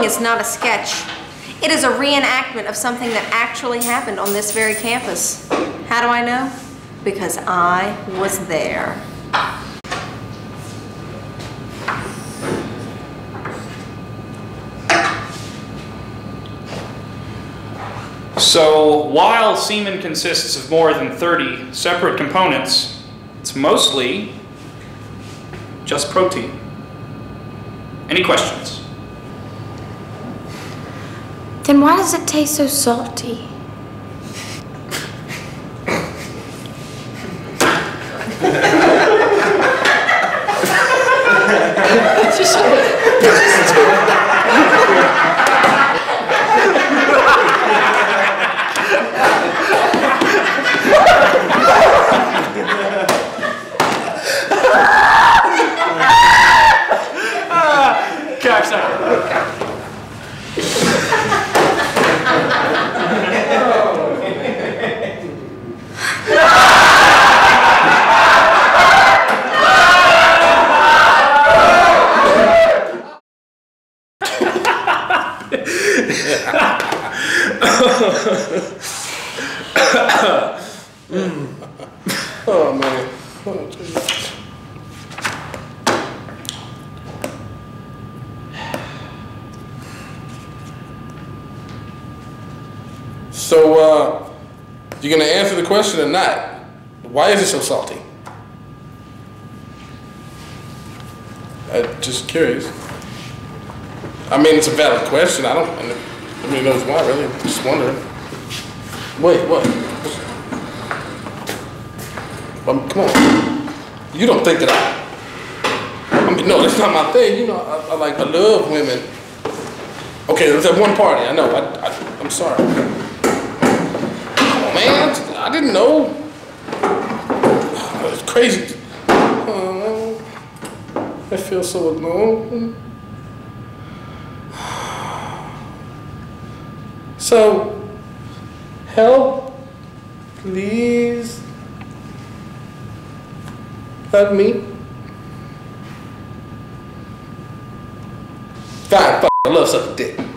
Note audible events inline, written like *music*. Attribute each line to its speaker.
Speaker 1: following is not a sketch. It is a reenactment of something that actually happened on this very campus. How do I know? Because I was there.
Speaker 2: So while semen consists of more than 30 separate components, it's mostly just protein. Any questions?
Speaker 3: Then why does it taste so salty? *laughs*
Speaker 4: Oh man. Oh. So, uh, you gonna answer the question or not? Why is it so salty? I'm just curious. I mean, it's a valid question. I don't, nobody knows why, really. Just wondering. Wait, what? Um, come on. You don't think that I, I mean, no, that's not my thing. You know, I, I like, I love women. Okay, there's that one party. I know. I, I, I'm sorry. Come on, man. I didn't know. It's crazy. Oh, I feel so alone. So, help, please. Hug me. Fuck, I love sucking dick.